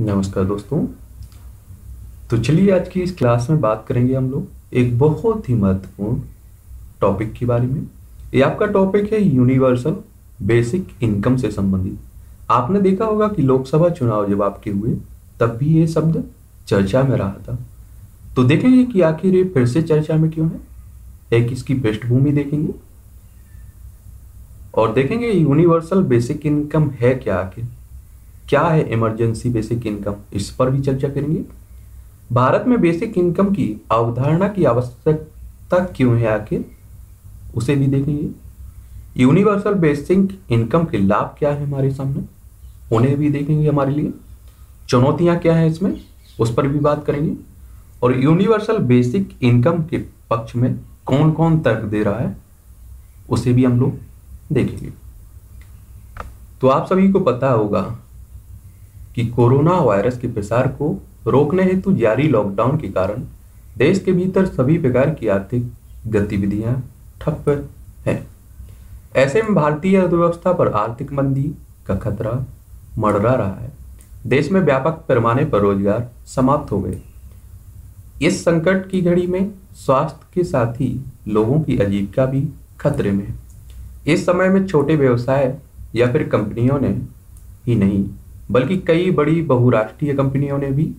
नमस्कार दोस्तों। तो चलिए आज की इस क्लास में बात करेंगे हम लोग एक बहुत ही महत्वपूर्ण टॉपिक के बारे में। ये आपका टॉपिक है यूनिवर्सल बेसिक इनकम से संबंधित। आपने देखा होगा कि लोकसभा चुनाव जब आपके हुए, तब भी ये शब्द चर्चा में रहा था। तो देखेंगे कि आखिर ये फिर से चर्चा में क्यों है। एक इसकी पृष्ठभूमि देखेंगे। और देखेंगे यूनिवर्सल बेसिक इनकम है क्या आखिर। क्या है इमरजेंसी बेसिक इनकम इस पर भी चर्चा करेंगे। भारत में बेसिक इनकम की अवधारणा की आवश्यकता क्यों है आखिर? उसे भी देखेंगे। यूनिवर्सल बेसिक इनकम के लाभ क्या है हमारे सामने? उन्हें भी देखेंगे हमारे लिए। चुनौतियाँ क्या है इसमें? उस पर भी बात करेंगे। और यूनिवर्सल बेसिक इनकम के पक्ष में कौन कौन तर्क दे रहा है, उसे भी हम लोग देखेंगे। तो आप सभी को पता होगा कि कोरोना वायरस के प्रसार को रोकने हेतु जारी लॉकडाउन के कारण देश के भीतर सभी प्रकार की आर्थिक गतिविधियाँ ठप हैं। ऐसे में भारतीय अर्थव्यवस्था पर आर्थिक मंदी का खतरा मडरा रहा है। देश में व्यापक पैमाने पर रोज़गार समाप्त हो गए। इस संकट की घड़ी में स्वास्थ्य के साथ ही लोगों की आजीविका भी खतरे में है। इस समय में छोटे व्यवसाय या फिर कंपनियों ने ही नहीं बल्कि कई बड़ी बहुराष्ट्रीय कंपनियों ने भी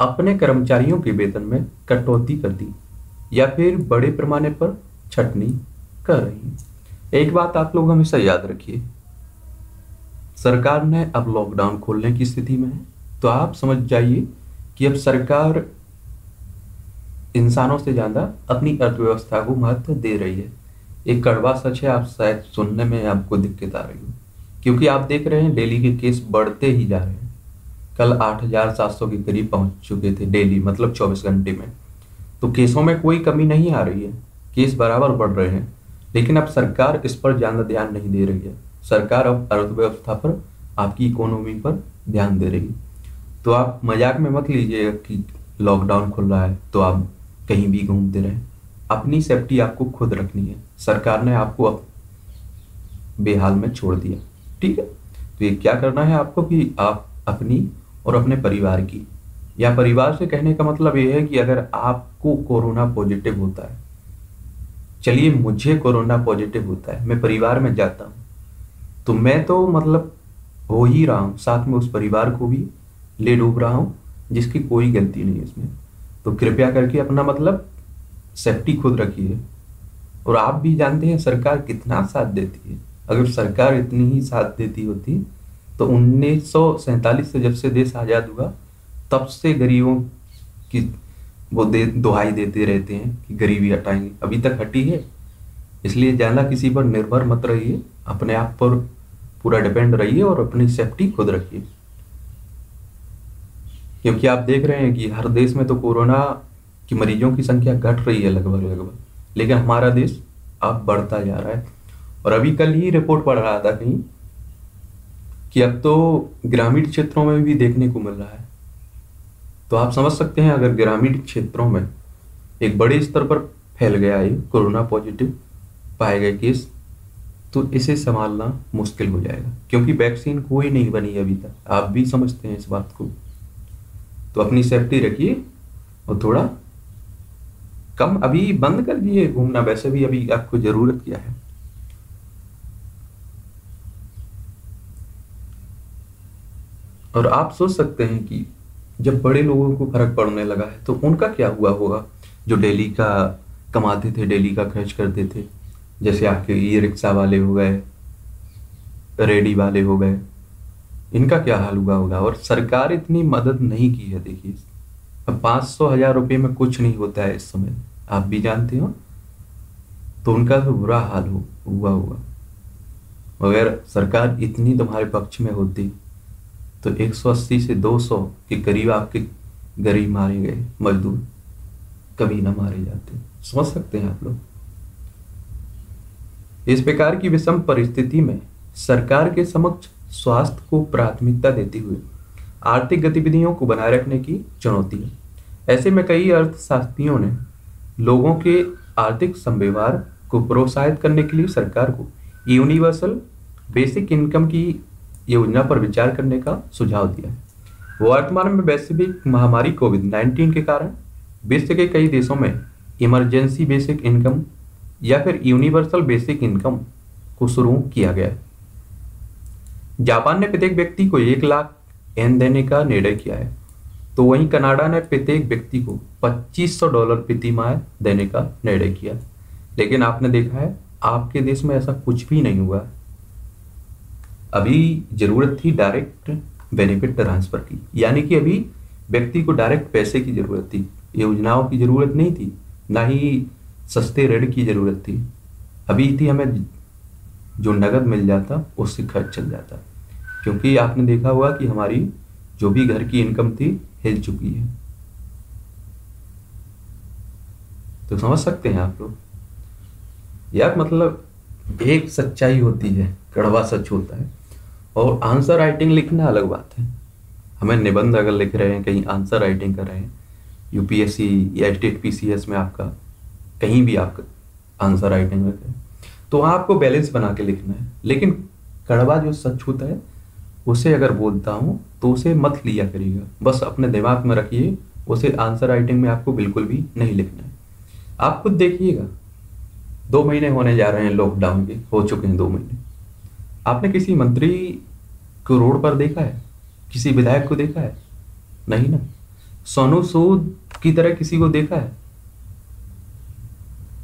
अपने कर्मचारियों के वेतन में कटौती कर दी, या फिर बड़े पैमाने पर छटनी कर रही एक बात आप लोग हमेशा याद रखिए, सरकार ने अब लॉकडाउन खोलने की स्थिति में है तो आप समझ जाइए कि अब सरकार इंसानों से ज़्यादा अपनी अर्थव्यवस्था को महत्व दे रही है। एक कड़वा सच है, आप शायद सुनने में आपको दिक्कत आ रही हो। क्योंकि आप देख रहे हैं डेली के केस बढ़ते ही जा रहे हैं। कल आठ हज़ार सात सौ के करीब पहुँच चुके थे डेली मतलब चौबीस घंटे में। तो केसों में कोई कमी नहीं आ रही है। केस बराबर बढ़ रहे हैं। लेकिन अब सरकार इस पर ज़्यादा ध्यान नहीं दे रही है। सरकार अब अर्थव्यवस्था पर, आपकी इकोनॉमी पर ध्यान दे रही है। तो आप मज़ाक में मत लीजिएगा कि लॉकडाउन खुल रहा है तो आप कहीं भी घूमते रहें। अपनी सेफ्टी आपको खुद रखनी है। सरकार ने आपको बेहाल में छोड़ दिया। ठीक है? तो ये क्या करना है आपको कि आप अपनी और अपने परिवार की, या परिवार से कहने का मतलब ये है कि अगर आपको कोरोना पॉजिटिव होता है, चलिए मुझे कोरोना पॉजिटिव होता है, मैं परिवार में जाता हूँ तो मैं तो मतलब हो ही रहा हूँ, साथ में उस परिवार को भी ले डूब रहा हूँ, जिसकी कोई गलती नहीं है इसमें। तो कृपया करके अपना मतलब सेफ्टी खुद रखिए, और आप भी जानते हैं सरकार कितना साथ देती है। अगर सरकार इतनी ही साथ देती होती तो उन्नीस से जब से देश आज़ाद हुआ, तब से गरीबों की वो दे, दुहाई देते रहते हैं कि गरीबी हटाएँगे। अभी तक हटी है। इसलिए ज़्यादा किसी पर निर्भर मत रहिए। अपने आप पर पूरा डिपेंड रहिए और अपनी सेफ्टी खुद रखिए। क्योंकि आप देख रहे हैं कि हर देश में तो कोरोना की मरीजों की संख्या घट रही है लगभग लगभग लेकिन हमारा देश अब बढ़ता जा रहा है। और अभी कल ही रिपोर्ट पढ़ रहा था कहीं कि अब तो ग्रामीण क्षेत्रों में भी देखने को मिल रहा है। तो आप समझ सकते हैं, अगर ग्रामीण क्षेत्रों में एक बड़े स्तर पर फैल गया ये कोरोना पॉजिटिव पाए गए केस तो इसे संभालना मुश्किल हो जाएगा, क्योंकि वैक्सीन कोई नहीं बनी अभी तक। आप भी समझते हैं इस बात को। तो अपनी सेफ्टी रखिए और थोड़ा कम अभी बंद कर दिए, घूमना। वैसे भी अभी आपको ज़रूरत क्या है? और आप सोच सकते हैं कि जब बड़े लोगों को फ़र्क पड़ने लगा है तो उनका क्या हुआ होगा? जो डेली का कमाते थे, डेली का खर्च करते थे, जैसे आपके ई रिक्शा वाले हो गए, रेडी वाले हो गए, इनका क्या हाल हुआ होगा? और सरकार इतनी मदद नहीं की है, देखिए। अब पाँच सौ हज़ार रुपये में कुछ नहीं होता है इस समय। आप भी जानते हो? तो उनका तो बुरा हाल हो, हुआ होगा। अगर सरकार इतनी तुम्हारे पक्ष में होती तो 180 से 200 के करीब आपके गरीब मारे गए, मजदूर। कभी ना मारे जाते। समझ सकते हैं आप लोग। इस प्रकार की विषम परिस्थिति में सरकार के समक्ष स्वास्थ्य को प्राथमिकता देते हुए आर्थिक गतिविधियों को बनाए रखने की चुनौती है। ऐसे में कई अर्थशास्त्रियों ने लोगों के आर्थिक संव्यवहार को प्रोत्साहित करने के लिए सरकार को यूनिवर्सल बेसिक इनकम की योजना पर विचार करने का सुझाव दिया है। वर्तमान में वैश्विक महामारी कोविड 19 के कारण विश्व के कई देशों में इमरजेंसी बेसिक इनकम या फिर यूनिवर्सल बेसिक इनकम को शुरू किया गया है। जापान ने प्रत्येक व्यक्ति को एक लाख एन देने का निर्णय किया है तो वहीं कनाडा ने प्रत्येक व्यक्ति को 2500 डॉलर प्रति माह देने का निर्णय किया। लेकिन आपने देखा है, आपके देश में ऐसा कुछ भी नहीं हुआ। अभी ज़रूरत थी डायरेक्ट बेनिफिट ट्रांसफ़र की। यानी कि अभी व्यक्ति को डायरेक्ट पैसे की ज़रूरत थी। योजनाओं की ज़रूरत नहीं थी, ना ही सस्ते ऋण की ज़रूरत थी। अभी थी हमें जो नगद मिल जाता उससे खर्च चल जाता। क्योंकि आपने देखा हुआ कि हमारी जो भी घर की इनकम थी, हिल चुकी है। तो समझ सकते हैं आप लोग? यार मतलब एक सच्चाई होती है। कड़वा सच होता है। और आंसर राइटिंग लिखना अलग बात है। हमें निबंध अगर लिख रहे हैं, कहीं आंसर राइटिंग कर रहे हैं, यूपीएससी या स्टेट पीसीएस में आपका कहीं भी आप आंसर राइटिंग करें तो आपको बैलेंस बना के लिखना है। लेकिन कड़वा जो सच होता है, उसे अगर बोलता हूँ तो उसे मत लिया करिएगा। बस अपने दिमाग में रखिए, उसे आंसर राइटिंग में आपको बिल्कुल भी नहीं लिखना है। आप खुद देखिएगा। दो महीने होने जा रहे हैं लॉकडाउन के, हो चुके हैं दो महीने। आपने किसी मंत्री को रोड पर देखा है? किसी विधायक को देखा है? नहीं ना। सोनू सूद की तरह किसी को देखा है?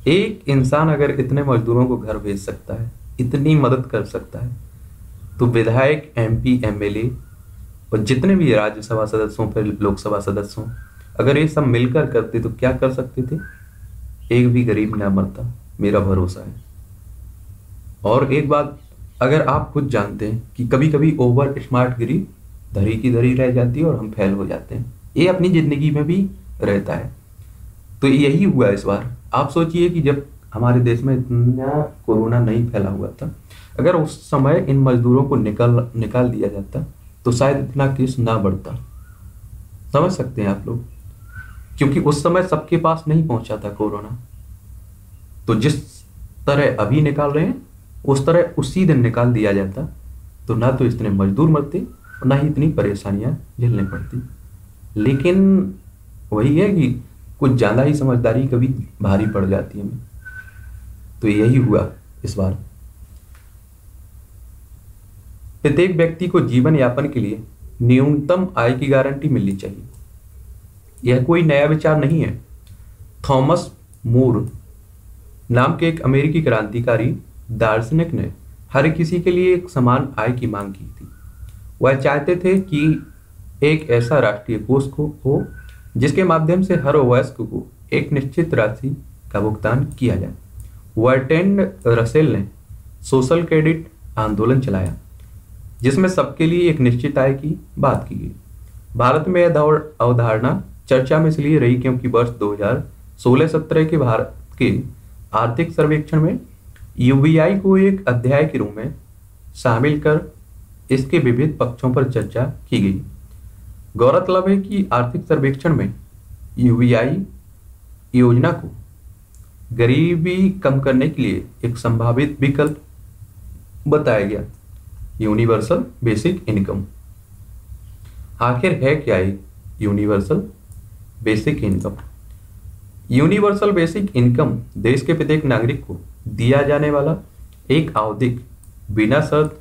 एक इंसान अगर इतने मजदूरों को घर भेज सकता है, इतनी मदद कर सकता है तो विधायक, एमपी, एमएलए और जितने भी राज्यसभा सदस्यों फिर लोकसभा सदस्यों अगर ये सब मिलकर करते तो क्या कर सकते थे? एक भी गरीब ना मरता। मेरा भरोसा है। और एक बात अगर आप खुद जानते हैं कि कभी कभी ओवर स्मार्ट गिरी धरी की धरी रह जाती है और हम फेल हो जाते हैं, ये अपनी ज़िंदगी में भी रहता है। तो यही हुआ इस बार। आप सोचिए कि जब हमारे देश में इतना कोरोना नहीं फैला हुआ था, अगर उस समय इन मजदूरों को निकाल निकाल दिया जाता तो शायद इतना केस ना बढ़ता। समझ सकते हैं आप लोग? क्योंकि उस समय सबके पास नहीं पहुँचा था कोरोना। तो जिस तरह अभी निकाल रहे हैं उस तरह उसी दिन निकाल दिया जाता तो ना तो इतने मजदूर मरते और ना ही इतनी परेशानियाँ झेलनी पड़ती। लेकिन वही है कि कुछ ज़्यादा ही समझदारी कभी भारी पड़ जाती है। तो यही हुआ इस बार। प्रत्येक व्यक्ति को जीवन यापन के लिए न्यूनतम आय की गारंटी मिलनी चाहिए। यह कोई नया विचार नहीं है। थॉमस मूर नाम के एक अमेरिकी क्रांतिकारी दार्शनिक ने हर किसी के लिए एक समान आय की मांग की थी। वह चाहते थे कि एक ऐसा राष्ट्रीय कोष को हो, जिसके माध्यम से हर वयस्क को एक निश्चित राशि का भुगतान किया जाए। वर्टेंड रसेल ने सोशल क्रेडिट आंदोलन चलाया, जिसमें सबके लिए एक निश्चित आय की बात की गई। भारत में यह अवधारणा चर्चा में इसलिए रही क्योंकि वर्ष 2016-17 के भारत के आर्थिक सर्वेक्षण में यूबीआई को एक अध्याय के रूप में शामिल कर इसके विविध पक्षों पर चर्चा की गई। गौरतलब है कि आर्थिक सर्वेक्षण में यूबीआई योजना को गरीबी कम करने के लिए एक संभावित विकल्प बताया गया। Universal basic income. आखिर है क्या ये universal basic income? Universal basic income देश के प्रत्येक नागरिक को दिया जाने वाला एक आवधिक बिना शर्त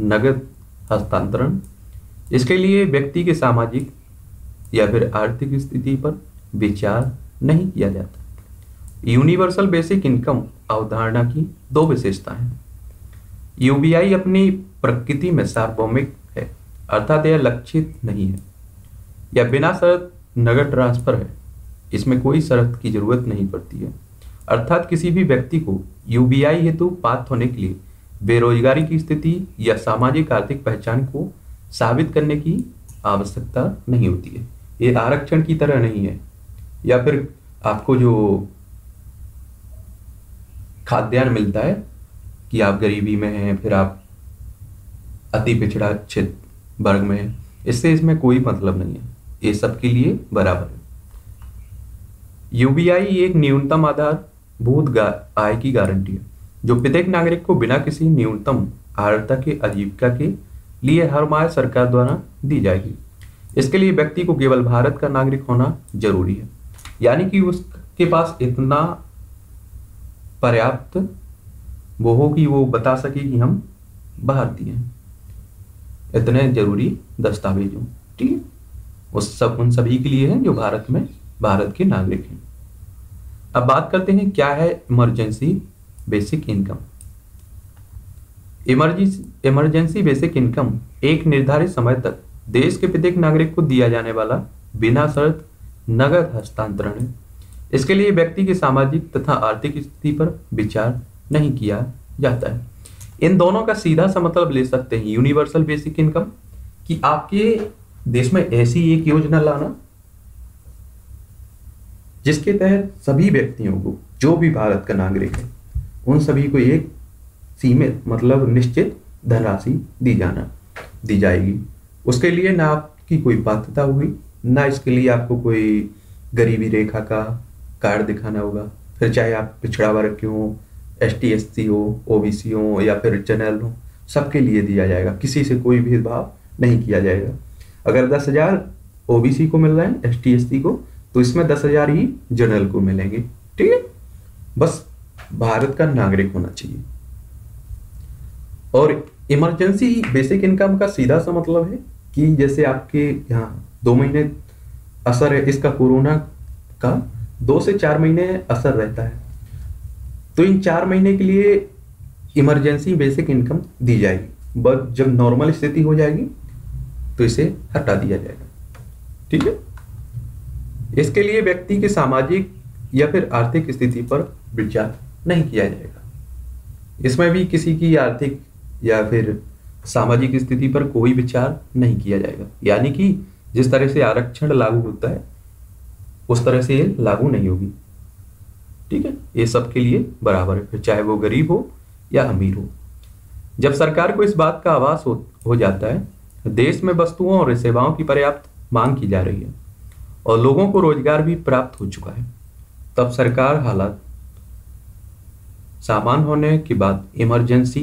नगद हस्तांतरण, इसके लिए व्यक्ति के सामाजिक या फिर आर्थिक स्थिति पर विचार नहीं किया जाता। यूनिवर्सल बेसिक इनकम अवधारणा की दो विशेषताएँ। हैं यूबीआई अपनी प्रकृति में सार्वभौमिक है, अर्थात यह लक्षित नहीं है, या बिना शर्त नगद ट्रांसफ़र है। इसमें कोई शर्त की ज़रूरत नहीं पड़ती है। अर्थात किसी भी व्यक्ति को यूबीआई हेतु पात्र होने के लिए बेरोजगारी की स्थिति या सामाजिक आर्थिक पहचान को साबित करने की आवश्यकता नहीं होती है। ये आरक्षण की तरह नहीं है। या फिर आपको जो खाद्यान्न मिलता है कि आप गरीबी में हैं, फिर आप अति पिछड़ा क्षेत्र वर्ग में हैं, इससे इसमें कोई मतलब नहीं है। ये सबके लिए बराबर है। यूबीआई एक न्यूनतम आधार भूत आय की गारंटी है। जो प्रत्येक नागरिक को बिना किसी न्यूनतम आर्ता के आजीविका के लिए हर माह सरकार द्वारा दी जाएगी। इसके लिए व्यक्ति को केवल भारत का नागरिक होना ज़रूरी है। यानी कि उसके पास इतना पर्याप्त वो हो कि वो बता सके कि हम भारतीय हैं। इतने ज़रूरी दस्तावेज़, ठीक है? उस सब, उन सभी के लिए हैं जो भारत में, भारत के नागरिक हैं। अब बात करते हैं, क्या है emergency basic income emergency emergency basic income एक निर्धारित समय तक देश के प्रत्येक नागरिक को दिया जाने वाला बिना शर्त नगद हस्तांतरण है। इसके लिए व्यक्ति की सामाजिक तथा आर्थिक स्थिति पर विचार नहीं किया जाता है। इन दोनों का सीधा सा मतलब ले सकते हैं यूनिवर्सल बेसिक इनकम कि आपके देश में ऐसी एक योजना लाना जिसके तहत सभी व्यक्तियों को जो भी भारत का नागरिक है, उन सभी को एक सीमित मतलब निश्चित धनराशि दी जाना, दी जाएगी। उसके लिए ना आपकी कोई पात्रता हुई ना इसके लिए आपको कोई गरीबी रेखा का कार्ड दिखाना होगा। फिर चाहे आप पिछड़ा वर्ग के हों एस टी एस सी हो ओ बी सी हो, या फिर जनरल हो, सबके लिए दिया जाएगा। किसी से कोई भेदभाव नहीं किया जाएगा। अगर दस हज़ार ओ बी सी को मिल रहे हैं एस टी एस सी को तो इसमें दस हज़ार ही जनरल को मिलेंगे, ठीक है? बस भारत का नागरिक होना चाहिए। और इमरजेंसी बेसिक इनकम का सीधा सा मतलब है कि जैसे आपके यहाँ दो महीने असर है, इसका कोरोना का दो से चार महीने असर रहता है। तो इन चार महीने के लिए इमरजेंसी बेसिक इनकम दी जाएगी। बट जब नॉर्मल स्थिति हो जाएगी तो इसे हटा दिया जाएगा। ठीक है? इसके लिए व्यक्ति की सामाजिक या फिर आर्थिक स्थिति पर विचार नहीं किया जाएगा। इसमें भी किसी की आर्थिक या फिर सामाजिक स्थिति पर कोई विचार नहीं किया जाएगा। यानी कि जिस तरह से आरक्षण लागू होता है उस तरह से ये लागू नहीं होगी। ठीक है? ये सबके लिए बराबर है। फिर चाहे वो गरीब हो या अमीर हो। जब सरकार को इस बात का आवास हो, हो जाता है देश में वस्तुओं और सेवाओं की पर्याप्त मांग की जा रही है। और लोगों को रोज़गार भी प्राप्त हो चुका है। तब सरकार हालात सामान होने के बाद इमरजेंसी,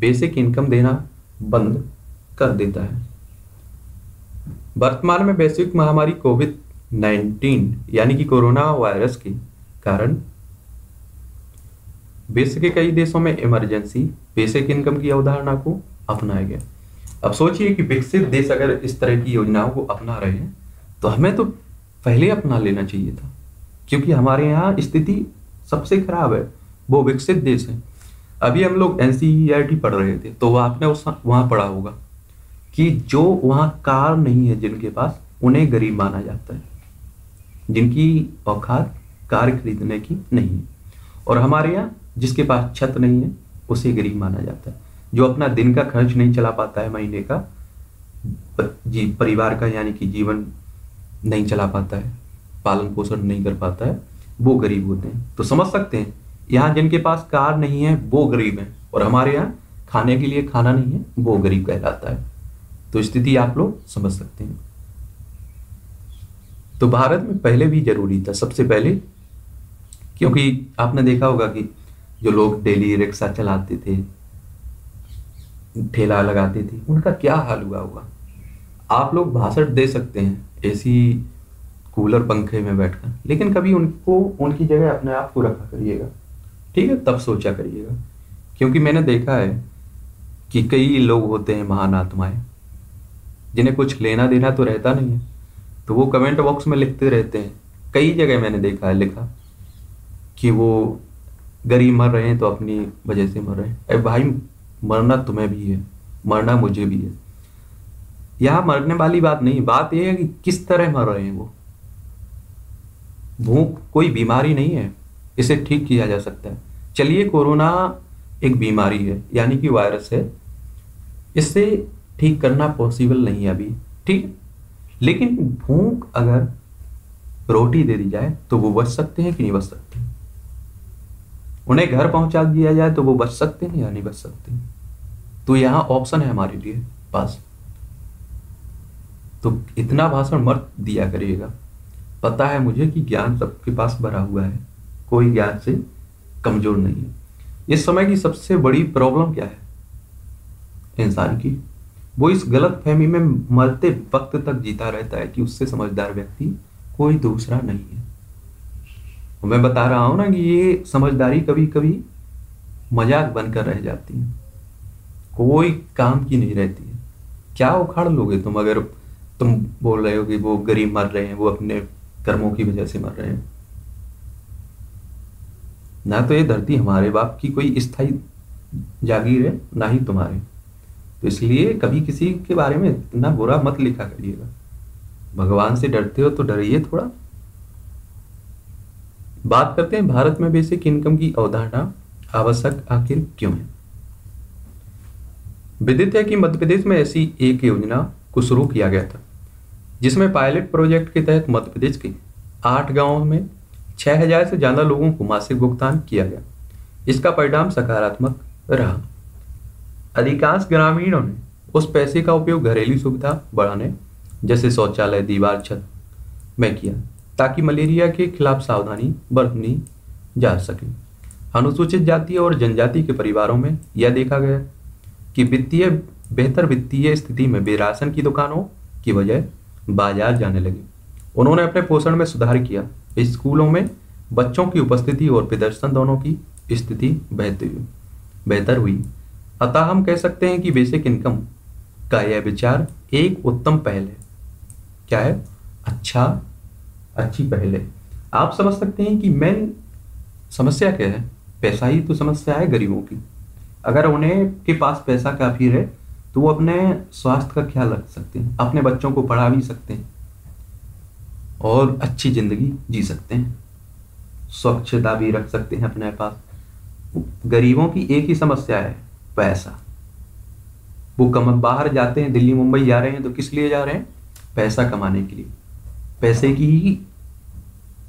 बेसिक इनकम देना बंद कर देता है। वर्तमान में वैश्विक महामारी कोविड 19 यानी कि कोरोना वायरस के कारण विश्व के कई देशों में इमरजेंसी, बेसिक इनकम की अवधारणा को अपनाया गया। अब सोचिए कि विकसित देश अगर इस तरह की योजनाओं को अपना रहे हैं तो हमें तो पहले अपना लेना चाहिए था। क्योंकि हमारे यहाँ स्थिति सबसे खराब है, वो विकसित देश है। अभी हम लोग एनसीईआरटी पढ़ रहे थे तो आपने उस वहाँ पढ़ा होगा कि जो वहाँ कार नहीं है जिनके पास, उन्हें गरीब माना जाता है। जिनकी औकात कार खरीदने की नहीं है। और हमारे यहाँ जिसके पास छत नहीं है, उसे गरीब माना जाता है। जो अपना दिन का खर्च नहीं चला पाता है महीने का जी, परिवार का, यानी कि जीवन नहीं चला पाता है, पालन पोषण नहीं कर पाता है, वो गरीब होते हैं। तो समझ सकते हैं, यहाँ जिनके पास कार नहीं है, वो गरीब है। और हमारे यहाँ खाने के लिए खाना नहीं है, वो गरीब कहलाता है। तो स्थिति आप लोग समझ सकते हैं। तो भारत में पहले भी ज़रूरी था, सबसे पहले, क्योंकि आपने देखा होगा कि जो लोग डेली रिक्शा चलाते थे, ठेला लगाते थे, उनका क्या हाल हुआ होगा? आप लोग भाषण दे सकते हैं। ऐसी कूलर पंखे में बैठकर, लेकिन कभी उनको, उनकी जगह अपने आप को रखा करिएगा। ठीक है? तब सोचा करिएगा। क्योंकि मैंने देखा है कि कई लोग होते हैं महान आत्माएँ, जिन्हें कुछ लेना देना तो रहता नहीं है। तो वो कमेंट बॉक्स में लिखते रहते हैं। कई जगह मैंने देखा है, लिखा कि वो गरीब मर रहे हैं तो अपनी वजह से मर रहे हैं। अरे भाई, मरना तुम्हें भी है, मरना मुझे भी है। यहाँ मरने वाली बात नहीं, बात यह है कि किस तरह मर रहे हैं वो। भूख कोई बीमारी नहीं है, इसे ठीक किया जा सकता है। चलिए, कोरोना एक बीमारी है, यानी कि वायरस है। इससे ठीक करना पॉसिबल नहीं है अभी, ठीक लेकिन भूख अगर रोटी दे दी जाए तो वो बच सकते हैं कि नहीं बच सकते उन्हें घर पहुँचा दिया जाए तो वो बच सकते हैं या नहीं बच सकते तो यहाँ ऑप्शन है हमारे लिए, पास। तो इतना भाषण मत दिया करिएगा। पता है मुझे कि ज्ञान सबके पास भरा हुआ है, कोई ज्ञान से कमज़ोर नहीं है। इस समय की सबसे बड़ी प्रॉब्लम क्या है? इंसान की। वो इस गलत फहमी में मरते वक्त तक जीता रहता है कि उससे समझदार व्यक्ति कोई दूसरा नहीं है। मैं बता रहा हूँ ना कि ये समझदारी कभी कभी मज़ाक बनकर रह जाती है। कोई काम की नहीं रहती है। क्या उखाड़ लोगे तुम अगर तुम बोल रहे हो कि वो गरीब मर रहे हैं, वो अपने कर्मों की वजह से मर रहे हैं। ना तो ये धरती हमारे बाप की कोई स्थायी जागीर है, ना ही तुम्हारे। तो इसलिए कभी किसी के बारे में इतना बुरा मत लिखा करिएगा। भगवान से डरते हो तो डरिए थोड़ा। बात करते हैं, भारत में बेसिक इनकम की अवधारणा, आवश्यक आखिर क्यों है? विदित है कि मध्य प्रदेश में ऐसी एक योजना को शुरू किया गया था। जिसमें पायलट प्रोजेक्ट के तहत मध्य प्रदेश के आठ गाँवों में छः हज़ार से ज़्यादा लोगों को मासिक भुगतान किया गया। इसका परिणाम सकारात्मक रहा। अधिकांश ग्रामीणों ने उस पैसे का उपयोग घरेलू सुविधा बढ़ाने, जैसे शौचालय, दीवार, छत में किया, ताकि मलेरिया के खिलाफ सावधानी बरतनी जा सके। अनुसूचित जाति और जनजाति के परिवारों में यह देखा गया कि वित्तीय, बेहतर वित्तीय स्थिति में बेराशन की दुकानों की वजह बाज़ार जाने लगे। उन्होंने अपने पोषण में सुधार किया। स्कूलों में बच्चों की उपस्थिति और प्रदर्शन दोनों की स्थिति बेहतर बेहतर हुई। अतः हम कह सकते हैं कि बेसिक इनकम का यह विचार एक उत्तम पहल है। क्या है? अच्छा अच्छी पहल है। आप समझ सकते हैं कि मेन समस्या क्या है? पैसा ही तो समस्या है गरीबों की। अगर उन्हें के पास पैसा काफ़ी है तो वो अपने स्वास्थ्य का ख्याल रख सकते हैं, अपने बच्चों को पढ़ा भी सकते हैं और अच्छी ज़िंदगी जी सकते हैं। स्वच्छता भी रख सकते हैं अपने पास। गरीबों की एक ही समस्या है, पैसा। वो कम बाहर जाते हैं, दिल्ली, मुंबई जा रहे हैं तो किस लिए जा रहे हैं? पैसा कमाने के लिए। पैसे की ही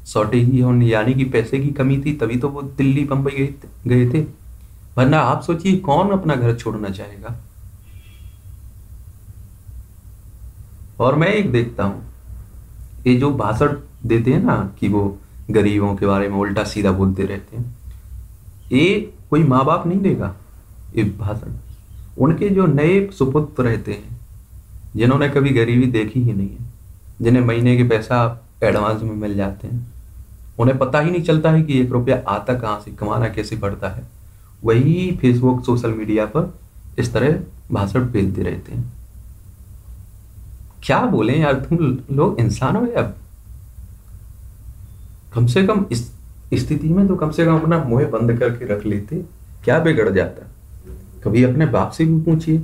शॉर्टेज ही होने, यानी कि पैसे की कमी थी, तभी तो वो दिल्ली, मुंबई गए गए थे। वरना आप सोचिए, कौन अपना घर छोड़ना चाहेगा? और मैं एक देखता हूँ। ये जो भाषण देते हैं ना कि वो गरीबों के बारे में उल्टा सीधा बोलते रहते हैं, ये कोई माँ बाप नहीं देगा ये भाषण। उनके जो नए सुपुत्र रहते हैं, जिन्होंने कभी गरीबी देखी ही नहीं है, जिन्हें महीने के पैसा एडवांस में मिल जाते हैं, उन्हें पता ही नहीं चलता है कि एक रुपया आता कहाँ से, कमाना कैसे पड़ता है। वही फेसबुक सोशल मीडिया पर इस तरह भाषण भेजते रहते हैं। क्या बोले यार? तुम लोग इंसान हो या कम से कम इस स्थिति में तो कम से कम अपना मुँह बंद करके रख लेते। क्या बिगड़ जाता? कभी अपने बाप से भी पूछिए।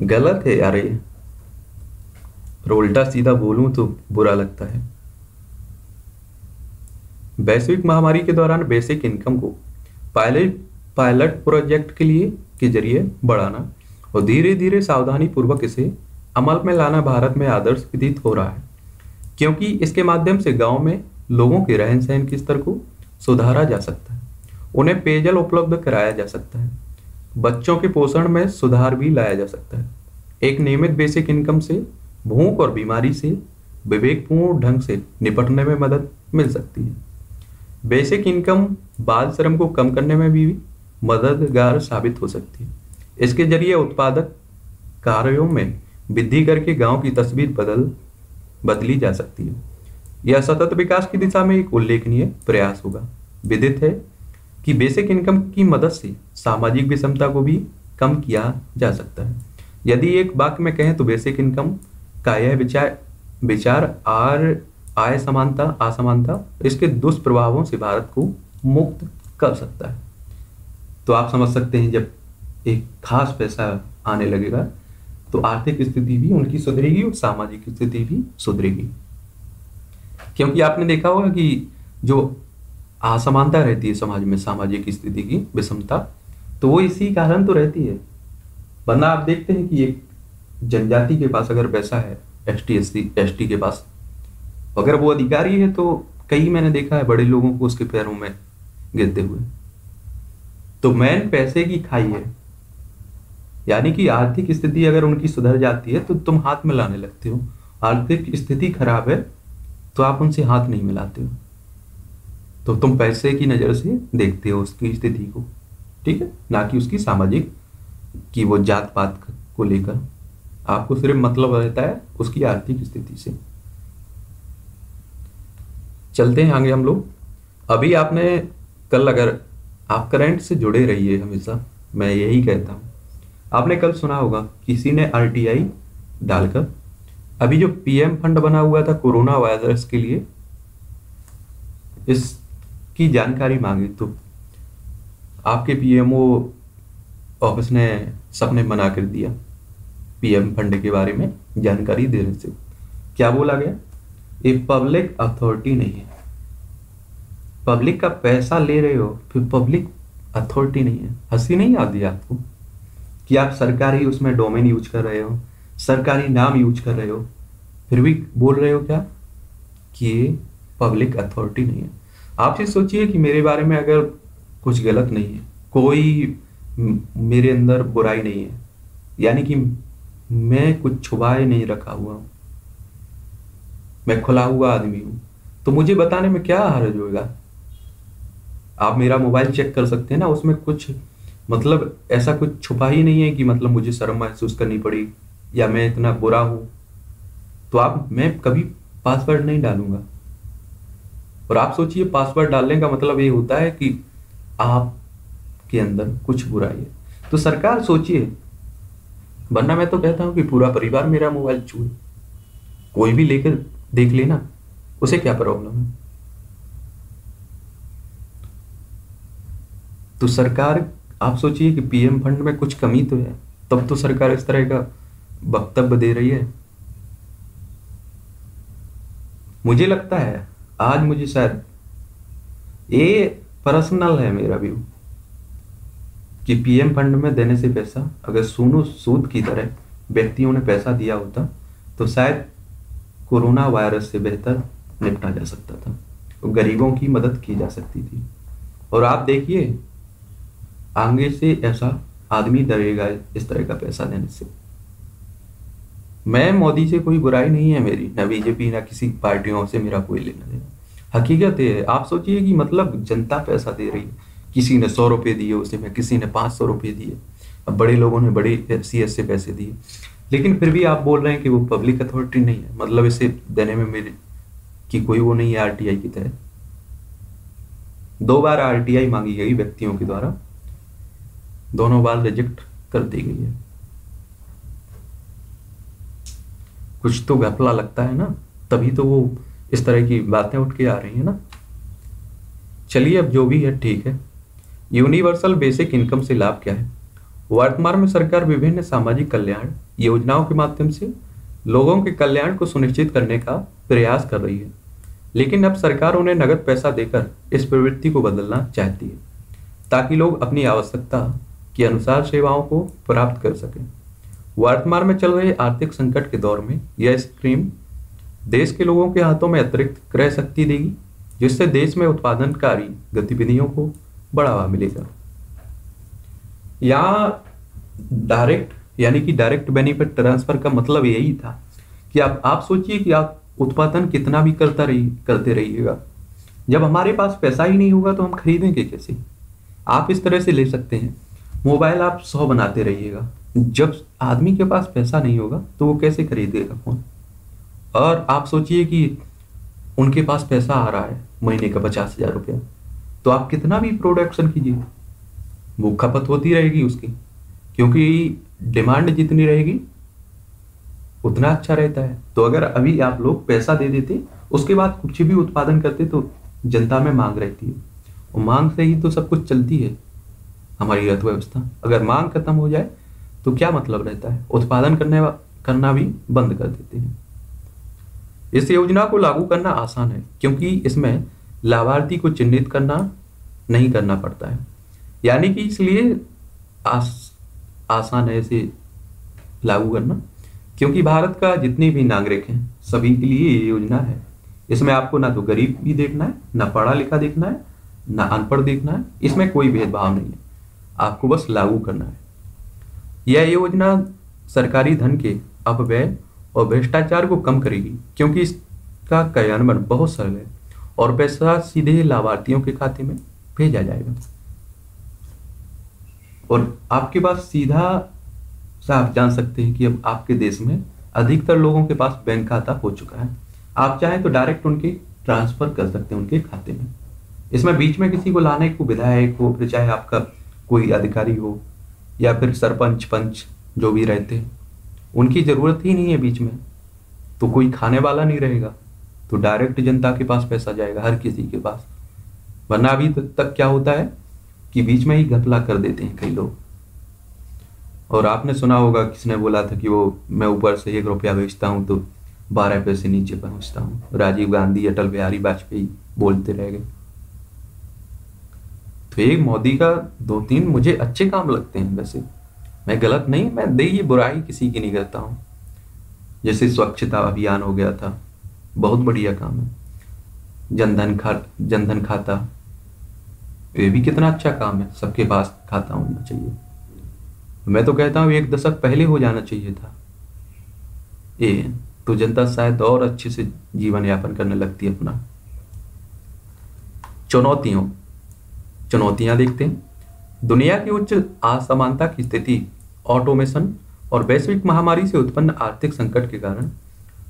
गलत है यार ये। उल्टा सीधा बोलूँ तो बुरा लगता है। वैश्विक महामारी के दौरान बेसिक इनकम को पायलट पायलट प्रोजेक्ट के लिए के ज़रिए बढ़ाना और धीरे धीरे सावधानी पूर्वक इसे अमल में लाना भारत में आदर्श विदित हो रहा है। क्योंकि इसके माध्यम से गाँव में लोगों के रहन सहन के स्तर को सुधारा जा सकता है, उन्हें पेयजल उपलब्ध कराया जा सकता है, बच्चों के पोषण में सुधार भी लाया जा सकता है। एक नियमित बेसिक इनकम से भूख और बीमारी से विवेकपूर्ण ढंग से निपटने में मदद मिल सकती है। बेसिक इनकम बाल श्रम को कम करने में भी मददगार साबित हो सकती है। इसके ज़रिए उत्पादक कार्यों में वृद्धि करके गाँव की तस्वीर बदल, बदली जा सकती है। यह सतत विकास की दिशा में एक उल्लेखनीय प्रयास होगा। विदित है कि बेसिक इनकम की मदद से सामाजिक विषमता को भी कम किया जा सकता है। यदि एक वाक्य में कहें तो बेसिक इनकम का यह विचार विचार आर, आय समानता, असमानता, इसके दुष्प्रभावों से भारत को मुक्त कर सकता है। तो आप समझ सकते हैं जब एक खास पैसा आने लगेगा तो आर्थिक स्थिति भी उनकी सुधरेगी और सामाजिक स्थिति भी सुधरेगी। क्योंकि आपने देखा होगा कि जो असमानता रहती है समाज में, सामाजिक स्थिति की विषमता तो वो इसी कारण तो रहती है। वरना आप देखते हैं कि एक जनजाति के पास अगर पैसा है S T S C S T के पास, अगर वो अधिकारी है तो कई मैंने देखा है बड़े लोगों को उसके पैरों में गिरते हुए। तो मैन पैसे की खाई है। यानी कि आर्थिक स्थिति अगर उनकी सुधर जाती है तो तुम हाथ में लाने लगते हो। आर्थिक स्थिति खराब है तो आप उनसे हाथ नहीं मिलाते हो। तो तुम पैसे की नज़र से देखते हो उसकी स्थिति को, ठीक है? ना कि उसकी सामाजिक, कि वो जात पात को लेकर। आपको सिर्फ़ मतलब रहता है उसकी आर्थिक स्थिति से। चलते हैं आगे हम लोग। अभी आपने कल अगर आप करंट से जुड़े रहिए हमेशा, मैं यही कहता हूँ। आपने कल सुना होगा, किसी ने आरटीआई डालकर, अभी जो पीएम फंड बना हुआ था कोरोना वायरस के लिए, इसकी जानकारी मांगी तो आपके पीएमओ ऑफ़िस ने सबने मना कर दिया पीएम फंड के बारे में जानकारी देने से। क्या बोला गया? ये पब्लिक अथॉरिटी नहीं है। पब्लिक का पैसा ले रहे हो, फिर पब्लिक अथॉरिटी नहीं है। हँसी नहीं आती आपको कि आप सरकारी उसमें डोमेन यूज़ कर रहे हो, सरकारी नाम यूज़ कर रहे हो? फिर भी बोल रहे हो क्या कि ये पब्लिक अथॉरिटी नहीं है? आप ये सोचिए कि मेरे बारे में अगर कुछ गलत नहीं है, कोई मेरे अंदर बुराई नहीं है, यानी कि मैं कुछ छुपाए नहीं रखा हुआ हूँ। मैं खुला हुआ आदमी हूँ। तो मुझे बताने में क्या हर्ज होगा? आप मेरा मोबाइल चेक कर सकते हैं ना, उसमें कुछ मतलब ऐसा कुछ छुपा ही नहीं है कि मतलब मुझे शर्म महसूस करनी पड़ी या मैं इतना बुरा हूँ। तो आप, मैं कभी पासवर्ड नहीं डालूँगा। और आप सोचिए पासवर्ड डालने का मतलब ये होता है कि आप के अंदर कुछ बुराई है। तो सरकार सोचिए, वरना मैं तो कहता हूँ कि पूरा परिवार मेरा मोबाइल छू कोई भी लेकर देख लेना, उसे क्या प्रॉब्लम है? तो सरकार, आप सोचिए कि पीएम फंड में कुछ कमी तो है। तब तो सरकार इस तरह का वक्तव्य दे रही है। मुझे लगता है, आज मुझे शायद ये पर्सनल है मेरा व्यू कि पीएम फंड में देने से पैसा, अगर सोनू सूद की तरह व्यक्तियों ने पैसा दिया होता तो शायद कोरोना वायरस से बेहतर निपटा जा सकता था। तो गरीबों की मदद की जा सकती थी। और आप देखिए आगे से ऐसा आदमी डरेगा इस तरह का पैसा देने से। मैं मोदी से कोई बुराई नहीं है मेरी, ना बीजेपी, ना किसी पार्टियों से मेरा कोई लेना देना। हकीकत है, आप सोचिए कि मतलब जनता पैसा दे रही है। किसी ने सौ रुपये दिए उसे में, किसी ने पाँच सौ रुपये दिए। अब बड़े लोगों ने बड़े सी से पैसे दिए। लेकिन फिर भी आप बोल रहे हैं कि वो पब्लिक अथॉरिटी नहीं है। मतलब इसे देने में मेरे की कोई वो नहीं है आरटीआई की तहत। दो बार आरटीआई मांगी गई व्यक्तियों के द्वारा। दोनों बार रिजेक्ट कर दी गई है। कुछ तो घपला लगता है ना, तभी तो वो इस तरह की बातें उठ के आ रही है ना। चलिए, अब जो भी है, ठीक है। यूनिवर्सल बेसिक इनकम से लाभ क्या है? वर्तमान में सरकार विभिन्न सामाजिक कल्याण योजनाओं के माध्यम से लोगों के कल्याण को सुनिश्चित करने का प्रयास कर रही है। लेकिन अब सरकार उन्हें नगद पैसा देकर इस प्रवृत्ति को बदलना चाहती है, ताकि लोग अपनी आवश्यकता के अनुसार सेवाओं को प्राप्त कर सकें। वर्तमान में चल रहे आर्थिक संकट के दौर में यह स्कीम देश के लोगों के हाथों में अतिरिक्त क्रय शक्ति देगी, जिससे देश में उत्पादनकारी गतिविधियों को बढ़ावा मिलेगा। यहाँ डायरेक्ट यानी कि डायरेक्ट बेनिफिट ट्रांसफ़र का मतलब यही था कि आप आप सोचिए कि आप उत्पादन कितना भी करता रही, करते रहिएगा। जब हमारे पास पैसा ही नहीं होगा तो हम खरीदेंगे कैसे? आप इस तरह से ले सकते हैं। मोबाइल आप सौ बनाते रहिएगा। जब आदमी के पास पैसा नहीं होगा तो वो कैसे खरीदेगा फ़ोन? और आप सोचिए कि उनके पास पैसा आ रहा है, महीने का पचास हज़ार रुपया। तो आप कितना भी प्रोडक्शन कीजिए। वो खपत होती रहेगी उसकी, क्योंकि डिमांड जितनी रहेगी, उतना अच्छा रहता है। तो अगर अभी आप लोग पैसा दे देते, उसके बाद कुछ भी उत्पादन करते तो जनता में मांग रहती है। और मांग से ही तो सब कुछ चलती है। हमारी अर्थव्यवस्था। अगर मांग खत्म हो जाए तो क्या मतलब रहता है? उत्पादन करने करना भी बंद कर देते हैं। इस योजना को लागू करना आसान है क्योंकि इसमें लाभार्थी को चिन्हित करना नहीं करना पड़ता है। यानी कि इसलिए आस, आसान है इसे लागू करना क्योंकि भारत का जितने भी नागरिक हैं सभी के लिए ये योजना है। इसमें आपको ना तो गरीब भी देखना है ना पढ़ा लिखा देखना है ना अनपढ़ देखना है। इसमें कोई भेदभाव नहीं है। आपको बस लागू करना है। यह योजना सरकारी धन के अपव्यय और भ्रष्टाचार को कम करेगी, क्योंकि इसका क्रियान्वयन बहुत सरल है और पैसा सीधे लाभार्थियों के खाते में भेजा जाएगा। और आपके पास सीधा सा आप जान सकते हैं कि अब आपके देश में अधिकतर लोगों के पास बैंक खाता हो चुका है। आप चाहें तो डायरेक्ट उनके ट्रांसफ़र कर सकते हैं उनके खाते में। इसमें बीच में किसी को लाने को, विधायक हो फिर चाहे आपका कोई अधिकारी हो या फिर सरपंच, पंच, जो भी रहते हैं, उनकी ज़रूरत ही नहीं है बीच में। तो कोई खाने वाला नहीं रहेगा तो डायरेक्ट जनता के पास पैसा जाएगा, हर किसी के पास। वरना अभी तक क्या होता है कि बीच में ही घपला कर देते हैं कई लोग। और आपने सुना होगा, किसने बोला था कि वो, मैं ऊपर से एक रुपया बेचता हूँ तो बारह पैसे नीचे पहुँचता हूँ। राजीव गांधी, अटल बिहारी वाजपेयी बोलते रह गए। तो एक मोदी का दो तीन मुझे अच्छे काम लगते हैं वैसे। मैं गलत नहीं, मैं दे ये बुराई किसी की नहीं करता हूँ। जैसे स्वच्छता अभियान हो गया था, बहुत बढ़िया काम है। जनधन खा, जनधन खाता ये भी कितना अच्छा काम है, सबके पास खाता होना चाहिए। मैं तो कहता हूँ एक दशक पहले हो जाना चाहिए था। ये तो जनता शायद और अच्छे से जीवन यापन करने लगती है अपना। चुनौतियों चुनौतियाँ देखते हैं। दुनिया की उच्च असमानता की स्थिति, ऑटोमेशन और वैश्विक महामारी से उत्पन्न आर्थिक संकट के कारण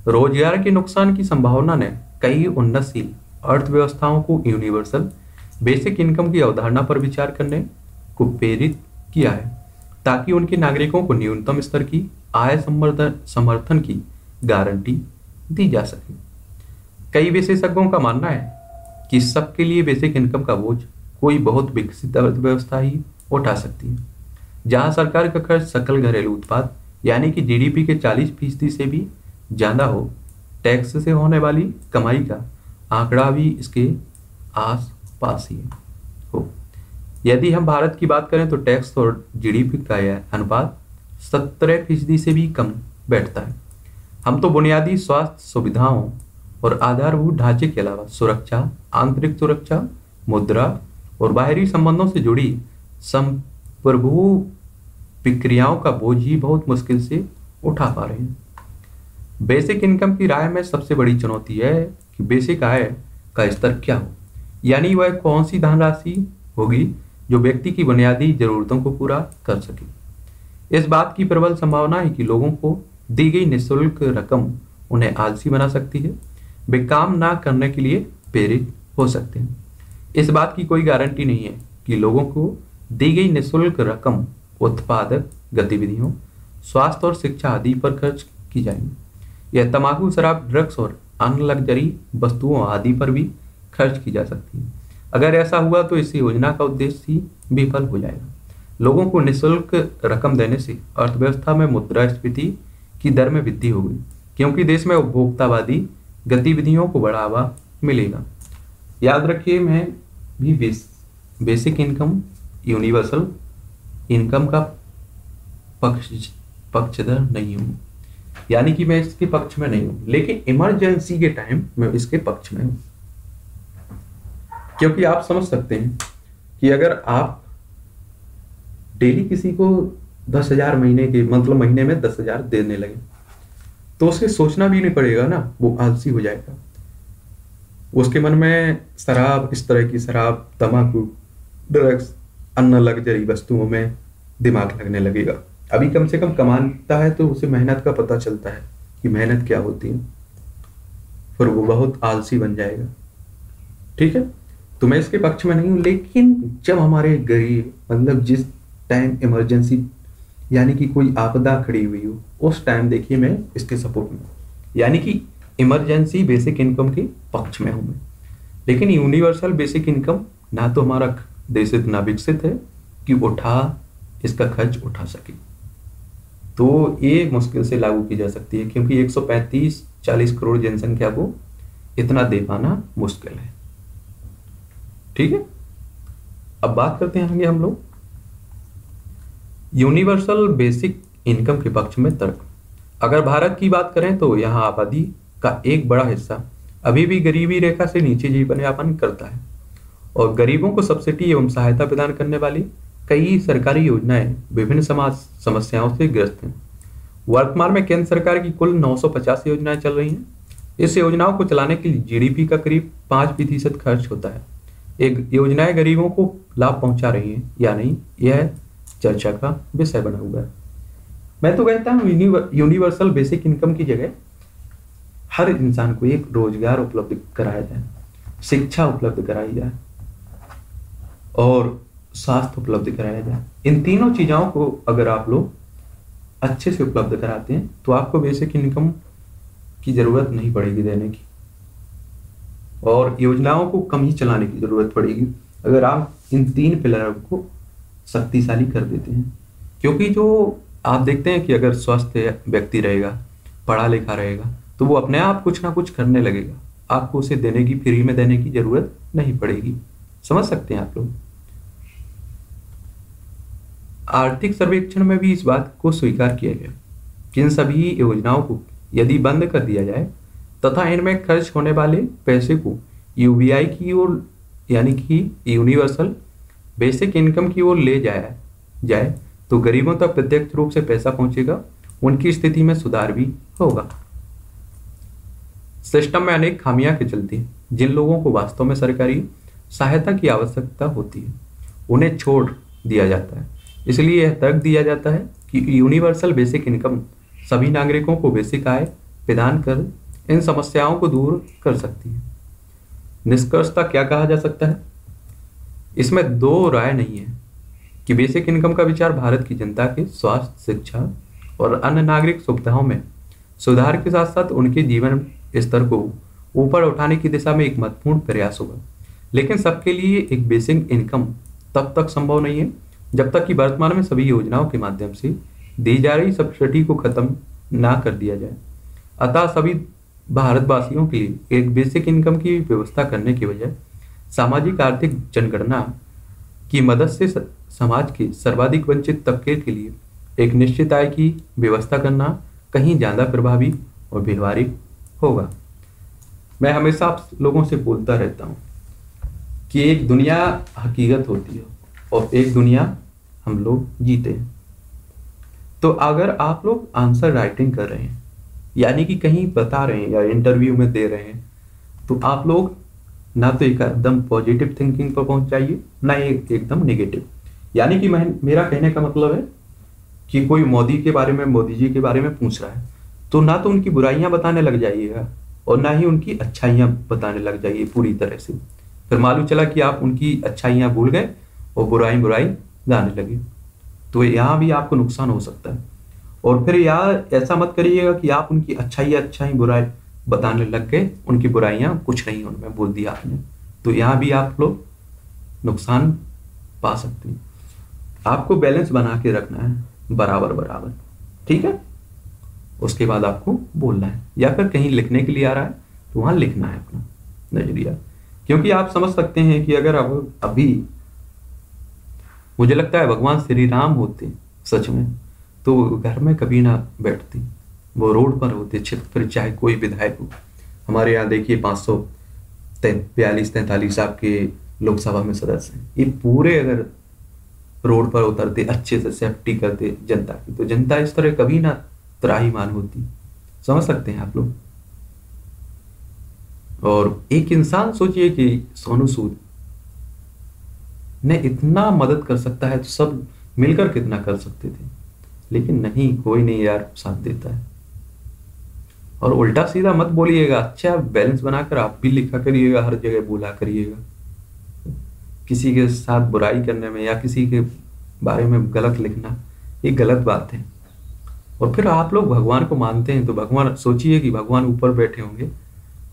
रोज़गार के नुकसान की संभावना ने कई उन्नतशील अर्थव्यवस्थाओं को यूनिवर्सल बेसिक इनकम की अवधारणा पर विचार करने को प्रेरित किया है, ताकि उनके नागरिकों को न्यूनतम स्तर की आय समर्थन की गारंटी दी जा सके। कई विशेषज्ञों का मानना है कि सबके लिए बेसिक इनकम का बोझ कोई बहुत विकसित अर्थव्यवस्था ही उठा सकती है। जहाँ सरकार का खर्च सकल घरेलू उत्पाद, यानी कि जीडीपी के 40 फ़ीसदी से भी ज़्यादा हो, टैक्स से होने वाली कमाई का आंकड़ा भी इसके आस पास ही हो। यदि हम भारत की बात करें तो टैक्स और जीडीपी का यह अनुपात सत्रह फ़ीसदी से भी कम बैठता है। हम तो बुनियादी स्वास्थ्य सुविधाओं और आधारभूत ढांचे के अलावा सुरक्षा, आंतरिक सुरक्षा, मुद्रा और बाहरी संबंधों से जुड़ी संप्रभु प्रक्रियाओं का बोझ ही बहुत मुश्किल से उठा पा रहे हैं। बेसिक इनकम की राय में सबसे बड़ी चुनौती है कि बेसिक आय का स्तर क्या हो। यानी वह कौन सी धनराशि होगी जो व्यक्ति की बुनियादी जरूरतों को पूरा कर सके। इस बात की प्रबल संभावना है कि लोगों को दी गई निःशुल्क रकम उन्हें आलसी बना सकती है वे काम ना करने के लिए प्रेरित हो सकते हैं। इस बात की कोई गारंटी नहीं है कि लोगों को दी गई निःशुल्क रकम, उत्पादक, गतिविधियों, स्वास्थ्य और शिक्षा आदि पर खर्च की जाएँगी। यह तंबाकू, शराब, ड्रग्स और अन्य लग्जरी वस्तुओं आदि पर भी खर्च की जा सकती है। अगर ऐसा हुआ तो इस योजना का उद्देश्य ही विफल हो जाएगा। लोगों को निःशुल्क रकम देने से अर्थव्यवस्था में मुद्रास्फीति की दर में वृद्धि होगी, क्योंकि देश में उपभोक्तावादी गतिविधियों को बढ़ावा मिलेगा। याद रखिए मैं भी base, basic income universal income का पक्ष पक्षधर नहीं हूँ। यानी कि मैं इसके पक्ष में नहीं हूँ लेकिन इमरजेंसी के टाइम मैं इसके पक्ष में हूँ। क्योंकि आप समझ सकते हैं कि अगर आप डेली किसी को दस हज़ार महीने के मतलब महीने में दस हज़ार देने लगे तो उसे सोचना भी नहीं पड़ेगा ना वो आलसी हो जाएगा। उसके मन में शराब, इस तरह की शराब तम्बाकू ड्रग्स अन्य लग्जरी वस्तुओं में दिमाग लगने लगेगा। अभी कम से कम कमाता है तो उसे मेहनत का पता चलता है कि मेहनत क्या होती है। फिर वो बहुत आलसी बन जाएगा। ठीक है? तो मैं इसके पक्ष में नहीं हूँ, लेकिन जब हमारे गरीब मतलब जिस टाइम इमरजेंसी यानी कि कोई आपदा खड़ी हुई हो, उस टाइम देखिए मैं इसके सपोर्ट में यानी कि इमरजेंसी बेसिक इनकम के पक्ष में हूँ मैं। लेकिन यूनिवर्सल बेसिक इनकम ना तो हमारा देश इतना विकसित है कि उठा, इसका खर्च उठा सके। तो ये मुश्किल से लागू की जा सकती है, क्योंकि 135 40 करोड़ जनसंख्या को इतना दे पाना मुश्किल है। ठीक है? अब बात करते हैं आगे हम लोग। यूनिवर्सल बेसिक इनकम के पक्ष में तर्क। अगर भारत की बात करें तो यहाँ आबादी का एक बड़ा हिस्सा अभी भी गरीबी रेखा से नीचे जीवन यापन करता है। और गरीबों को सब्सिडी एवं सहायता प्रदान करने वाली कई सरकारी योजनाएँ विभिन्न समाज समस्याओं से ग्रस्त हैं। वर्तमान में केंद्र सरकार की कुल 950 योजनाएँ चल रही हैं। इस योजनाओं को चलाने के लिए जीडीपी का करीब पाँच प्रतिशत खर्च होता है। एक योजनाएँ गरीबों को लाभ पहुँचा रही हैं या नहीं यह चर्चा का विषय बना हुआ है। मैं तो कहता हूँ यूनिवर्सल बेसिक इनकम की जगह हर इंसान को एक रोज़गार उपलब्ध कराया जाए, शिक्षा उपलब्ध कराई जाए और स्वास्थ्य उपलब्ध कराया जाए। इन तीनों चीज़ों को अगर आप लोग अच्छे से उपलब्ध कराते हैं तो आपको बेसिक इनकम की ज़रूरत नहीं पड़ेगी देने की। और योजनाओं को कम ही चलाने की ज़रूरत पड़ेगी। अगर आप इन तीन पिलरों को शक्तिशाली कर देते हैं, क्योंकि जो आप देखते हैं कि अगर स्वस्थ व्यक्ति रहेगा, पढ़ा लिखा रहेगा तो वो अपने आप कुछ ना कुछ करने लगेगा। आपको उसे देने की, फ्री में देने की ज़रूरत नहीं पड़ेगी। समझ सकते हैं आप लोग? आर्थिक सर्वेक्षण में भी इस बात को स्वीकार किया गया कि इन सभी योजनाओं को यदि बंद कर दिया जाए, तथा इनमें खर्च होने वाले पैसे को यूबीआई की ओर, यानी कि यूनिवर्सल बेसिक इनकम की ओर ले जाया जाए तो गरीबों तक प्रत्यक्ष रूप से पैसा पहुंचेगा, उनकी स्थिति में सुधार भी होगा। सिस्टम में अनेक खामियाँ के चलते जिन लोगों को वास्तव में सरकारी सहायता की आवश्यकता होती है। उन्हें छोड़ दिया जाता है। इसलिए यह तर्क दिया जाता है कि यूनिवर्सल बेसिक इनकम सभी नागरिकों को बेसिक आय प्रदान कर इन समस्याओं को दूर कर सकती है। निष्कर्षता क्या कहा जा सकता है? इसमें दो राय नहीं है कि बेसिक इनकम का विचार भारत की जनता के स्वास्थ्य, शिक्षा और अन्य नागरिक सुविधाओं में सुधार के साथ साथ उनके जीवन स्तर को ऊपर उठाने की दिशा में एक महत्वपूर्ण प्रयास होगा। लेकिन सबके लिए एक बेसिक इनकम तब तक संभव नहीं है, जब तक कि वर्तमान में सभी योजनाओं के माध्यम से दी जा रही सब्सिडी को खत्म ना कर दिया जाए। अतः सभी भारतवासियों के लिए एक बेसिक इनकम की व्यवस्था करने के बजाय सामाजिक आर्थिक जनगणना की मदद से, समाज के सर्वाधिक वंचित तबके के लिए एक निश्चित आय की व्यवस्था करना कहीं ज़्यादा प्रभावी और व्यवहारिक होगा। मैं हमेशा आप लोगों से बोलता रहता हूँ कि एक दुनिया हकीकत होती है और एक दुनिया हम लोग जीते हैं। तो अगर आप लोग आंसर राइटिंग कर रहे हैं, यानी कि कहीं बता रहे हैं या इंटरव्यू में दे रहे हैं तो आप लोग ना तो एकदम पॉजिटिव थिंकिंग पर पहुँच जाइए, ना एक एकदम नेगेटिव यानी कि मैं, मेरा कहने का मतलब है कि कोई मोदी के बारे में, मोदी जी के बारे में पूछ रहा है तो ना तो उनकी बुराइयाँ बताने लग जाइएगा और ना ही उनकी अच्छाइयाँ बताने लग जाइए पूरी तरह से। फिर मालूम चला कि आप उनकी अच्छाइयाँ भूल गए और बुराई बुराई गाने लगे। तो यहाँ भी आपको नुकसान हो सकता है। और फिर यार ऐसा मत करिएगा कि आप उनकी अच्छाई अच्छाई बुराई बताने लग गए, उनकी बुराइयाँ कुछ नहीं उनमें, बोल दिया आपने। तो यहाँ भी आप लोग नुकसान पा सकते हैं। आपको बैलेंस बना के रखना है, बराबर बराबर। ठीक है? उसके बाद आपको बोलना है। या फिर कहीं लिखने के लिए आ रहा है तो वहाँ लिखना है अपना नज़रिया। क्योंकि आप समझ सकते हैं कि अगर अब अभी मुझे लगता है भगवान श्री राम होते सच में तो घर में कभी ना बैठती। वो रोड पर होते, छित पर, चाहे कोई विधायक हो। हमारे यहाँ देखिए पाँच सौ बयालीस, तैंतालीस आपके लोकसभा में सदस्य हैं। ये पूरे अगर रोड पर उतरते, अच्छे से सेफ्टी करते जनता की तो जनता इस तरह कभी ना त्राहीमान होती। समझ सकते हैं आप लोग? और एक इंसान सोचिए कि सोनू सूद ने इतना मदद कर सकता है तो सब मिलकर कितना कर सकते थे। लेकिन नहीं, कोई नहीं यार, साथ देता है। और उल्टा सीधा मत बोलिएगा अच्छा बैलेंस बनाकर आप भी लिखा करिएगा, हर जगह बोला करिएगा। किसी के साथ बुराई करने में या किसी के बारे में गलत लिखना, ये गलत बात है। और फिर आप लोग भगवान को मानते हैं तो भगवान सोचिए कि भगवान ऊपर बैठे होंगे।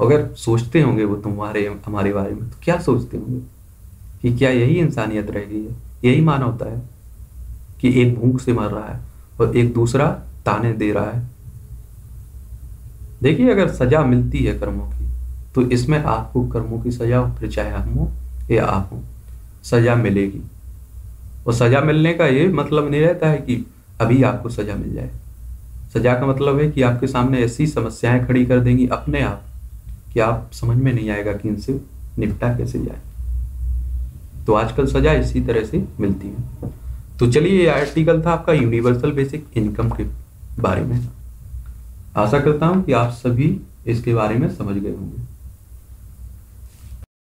अगर सोचते होंगे वो तुम्हारे, हमारे बारे में तो क्या सोचते होंगे कि क्या यही इंसानियत रह गई है? यही मानवता है कि एक भूख से मर रहा है और एक दूसरा ताने दे रहा है। देखिए, अगर सजा मिलती है कर्मों की तो इसमें आपको कर्मों की सजा, फिर चाहे हम हो या आप हो, सजा मिलेगी। और सजा मिलने का ये मतलब नहीं रहता है कि अभी आपको सजा मिल जाए। सजा का मतलब है कि आपके सामने ऐसी समस्याएँ खड़ी कर देंगी अपने आप कि आप समझ में नहीं आएगा कि इनसे निपटा कैसे जाए। तो आजकल सजा इसी तरह से मिलती है। तो चलिए, ये आर्टिकल था आपका यूनिवर्सल बेसिक इनकम के बारे में। आशा करता हूँ कि आप सभी इसके बारे में समझ गए होंगे।